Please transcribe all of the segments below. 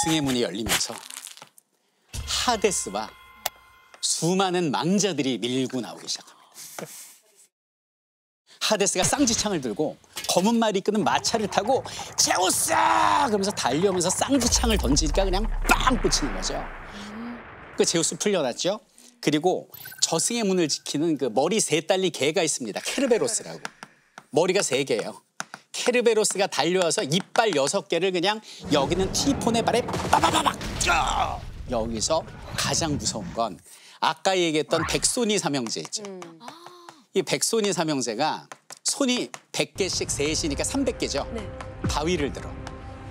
저승의 문이 열리면서 하데스와 수많은 망자들이 밀고 나오기 시작합니다. 하데스가 쌍지창을 들고 검은 말이 이끄는 마차를 타고 제우스! 그러면서 달려오면서 쌍지창을 던지니까 그냥 빵 꽂히는 거죠. 그 제우스 풀려났죠. 그리고 저승의 문을 지키는 그 머리 세 딸리 개가 있습니다. 케르베로스라고. 머리가 세 개예요. 케르베로스가 달려와서 이빨 여섯 개를 그냥 여기는 티폰의 발에 빠바바박 여기서 가장 무서운 건 아까 얘기했던 백손이 삼형제 있죠. 이 백손이 삼형제가 손이 100개씩 셋이니까 300개죠. 바위를 들어.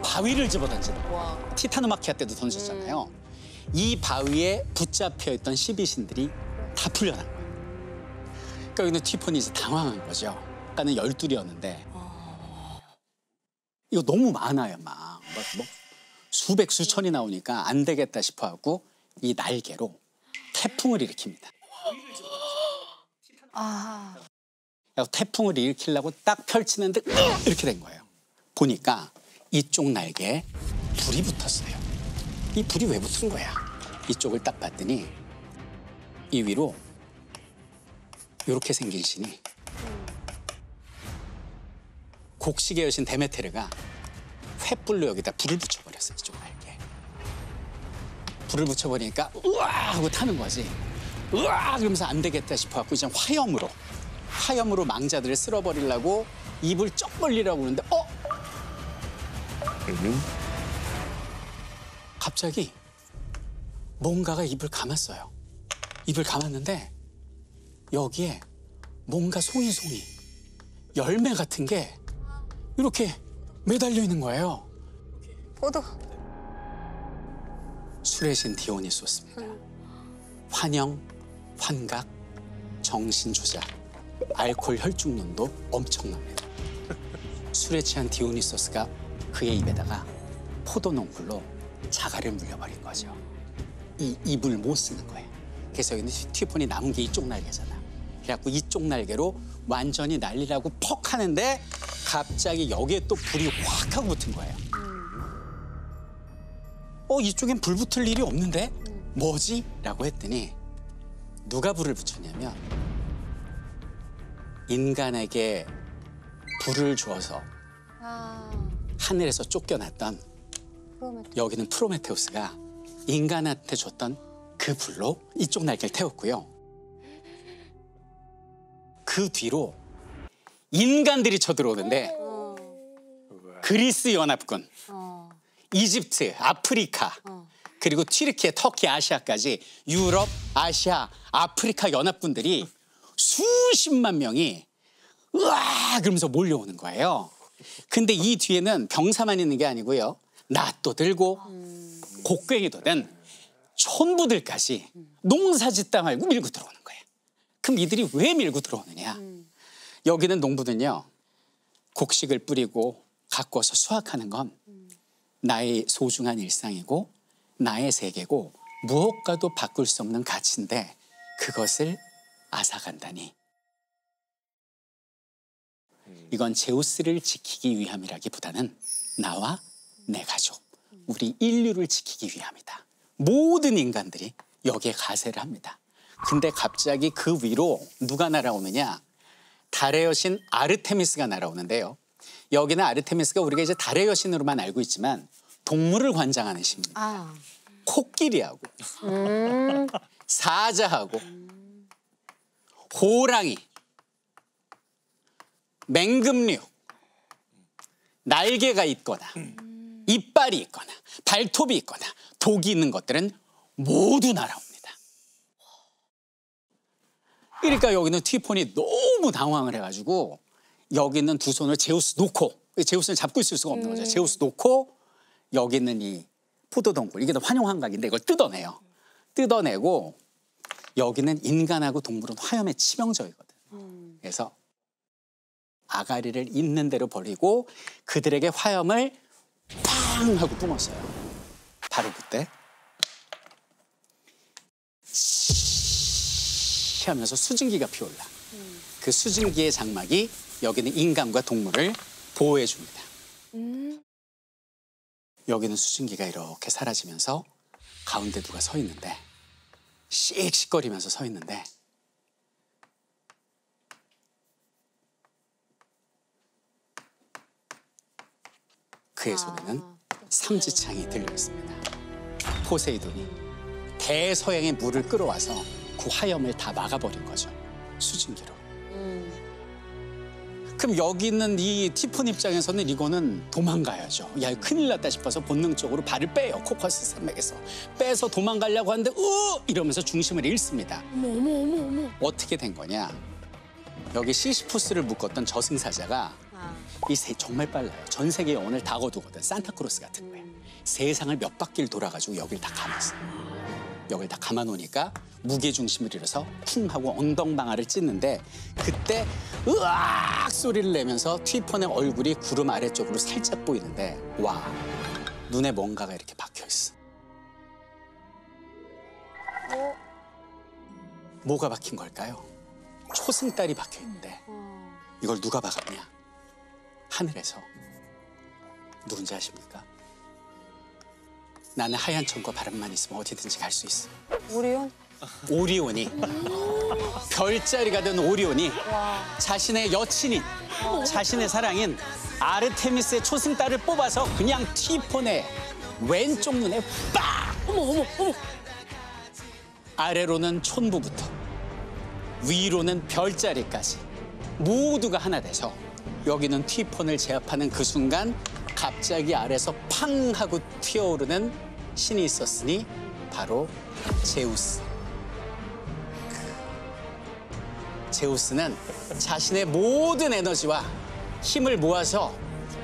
바위를 집어던지는 거야. 티타노마키아 때도 던졌잖아요. 이 바위에 붙잡혀 있던 시비신들이 다 풀려난 거예요. 그러니까 여기는 티폰이 이제 당황한 거죠. 아까는 열둘이었는데 이거 너무 많아요, 막. 뭐, 뭐 수백 수천이 나오니까 안 되겠다 싶어갖고 이 날개로 태풍을 일으킵니다. 그래서 태풍을 일으키려고 딱 펼치는데 이렇게 된 거예요. 보니까 이쪽 날개에 불이 붙었어요. 이 불이 왜 붙은 거야? 이쪽을 딱 봤더니 이 위로 이렇게 생긴 신이 곡식의 여신 데메테르가 횃불로 여기다 불을 붙여버렸어요. 이쪽 날개. 불을 붙여버리니까 우와 하고 타는 거지. 우와 그러면서 안 되겠다 싶어갖고 이제 화염으로 화염으로 망자들을 쓸어버리려고 입을 쩍 벌리라고 그러는데 어? 갑자기 뭔가가 입을 감았어요. 입을 감았는데 여기에 뭔가 송이송이 열매 같은 게 이렇게 매달려 있는 거예요. 포도. 술의 신 디오니소스입니다. 환영, 환각, 정신 조작, 알코올 혈중농도 엄청납니다. 술에 취한 디오니소스가 그의 입에다가 포도 농풀로 자갈을 물려버린 거죠. 이 입을 못 쓰는 거예요. 그래서 여기는 튀폰이 남은 게 이쪽 날개잖아. 그래갖고 이쪽 날개로 완전히 난리라고 퍽 하는데 갑자기 여기에 또 불이 확 하고 붙은 거예요. 어 이쪽엔 불 붙을 일이 없는데 뭐지? 라고 했더니 누가 불을 붙였냐면 인간에게 불을 주어서 아, 하늘에서 쫓겨났던 그러면 여기는 프로메테우스가 인간한테 줬던 그 불로 이쪽 날개를 태웠고요. 그 뒤로 인간들이 쳐들어오는데 어, 그리스 연합군, 어, 이집트, 아프리카, 어. 그리고 튀르키예, 터키, 아시아까지 유럽, 아시아, 아프리카 연합군들이 수십만 명이 으아 그러면서 몰려오는 거예요. 근데 이 뒤에는 병사만 있는 게 아니고요. 낫도 들고 곡괭이도 된 촌부들까지 농사짓다 말고 밀고 들어오는 거예요. 그럼 이들이 왜 밀고 들어오느냐? 여기는 농부는요. 곡식을 뿌리고 와서 수확하는 건 나의 소중한 일상이고 나의 세계고 무엇과도 바꿀 수 없는 가치인데 그것을 앗아간다니. 이건 제우스를 지키기 위함이라기보다는 나와 내 가족, 우리 인류를 지키기 위함이다. 모든 인간들이 여기에 가세를 합니다. 근데 갑자기 그 위로 누가 날아오느냐? 달의 여신 아르테미스가 날아오는데요. 여기는 아르테미스가 우리가 이제 달의 여신으로만 알고 있지만 동물을 관장하는 신입니다. 아, 코끼리하고 음, 사자하고 호랑이, 맹금류, 날개가 있거나 이빨이 있거나 발톱이 있거나 독이 있는 것들은 모두 날아옵니다. 그러니까 여기는 티폰이 너무 당황을 해가지고 여기 있는 두 손을 제우스 놓고 제우스를 잡고 있을 수가 없는 거죠. 제우스 놓고 여기 있는 이 포도동굴 이게 더 환영환각인데 이걸 뜯어내요. 뜯어내고 여기는 인간하고 동물은 화염에 치명적이거든. 그래서 아가리를 있는 대로 버리고 그들에게 화염을 팡 하고 뿜었어요. 바로 그때 시 하면서 수증기가 피올라. 그 수증기의 장막이 여기는 인간과 동물을 보호해 줍니다. 여기는 수증기가 이렇게 사라지면서 가운데 누가 서 있는데 씩씩거리면서 서 있는데 그의 손에는 삼지창이 들려 있습니다. 포세이돈이 대서양의 물을 끌어와서 그 화염을 다 막아버린 거죠. 수증기로. 그럼 여기 있는 이 티폰 입장에서는 이거는 도망가야죠. 야, 큰일 났다 싶어서 본능적으로 발을 빼요. 코커스 산맥에서. 빼서 도망가려고 하는데, 으! 이러면서 중심을 잃습니다. 어떻게 된 거냐? 여기 시시푸스를 묶었던 저승사자가 이 세, 정말 빨라요. 전 세계 영혼을 다 거두거든. 산타크로스 같은 거예요. 세상을 몇 바퀴를 돌아가지고 여길 다 감았어. 여길 다 감아놓으니까 무게 중심을 잃어서 쿵 하고 엉덩방아를 찢는데 그때 으악 소리를 내면서 튀폰의 얼굴이 구름 아래쪽으로 살짝 보이는데 와 눈에 뭔가가 이렇게 박혀 있어. 뭐가 박힌 걸까요? 초승달이 박혀 있는데 이걸 누가 박았냐? 하늘에서 누군지 아십니까? 나는 하얀 천과 바람만 있으면 어디든지 갈 수 있어. 오리온? 오리온이 별자리가 된 오리온이 자신의 여친인 자신의 사랑인 아르테미스의 초승달을 뽑아서 그냥 티폰의 왼쪽 눈에 빡! 어머 어머 어머! 아래로는 촌부부터 위로는 별자리까지 모두가 하나 돼서 여기는 티폰을 제압하는 그 순간 갑자기 아래서 팡 하고 튀어오르는 신이 있었으니 바로 제우스. 제우스는 자신의 모든 에너지와 힘을 모아서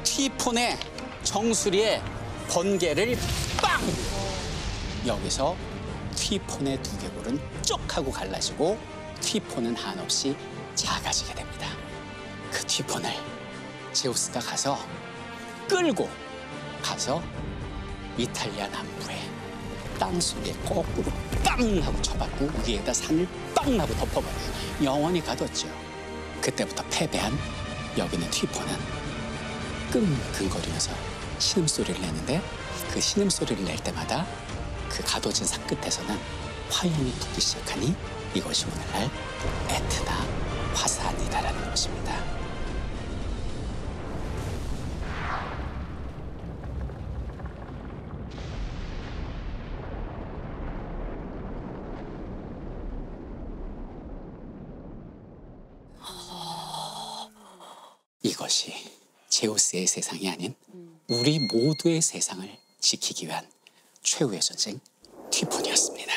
티폰의 정수리에 번개를 빵! 여기서 튀폰의 두개골은 쪽 하고 갈라지고 튀폰은 한없이 작아지게 됩니다. 그 튀폰을 제우스가 가서 끌고 가서 이탈리아 남부에 땅 속에 거꾸로 빵 하고 쳐박고 위에다 산을 빵 하고 덮어버려요. 영원히 가뒀죠. 그때부터 패배한 여기는 튀포는 끙끙거리면서 신음소리를 내는데 그 신음소리를 낼 때마다 그 가둬진 산 끝에서는 화염이 붙기 시작하니 이것이 오늘날 에트나 화산이다라는 것입니다. 이것이 제우스의 세상이 아닌 우리 모두의 세상을 지키기 위한 최후의 전쟁 티폰이었습니다.